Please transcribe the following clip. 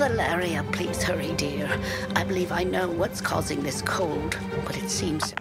Valeria, please hurry, dear. I believe I know what's causing this cold, but it seems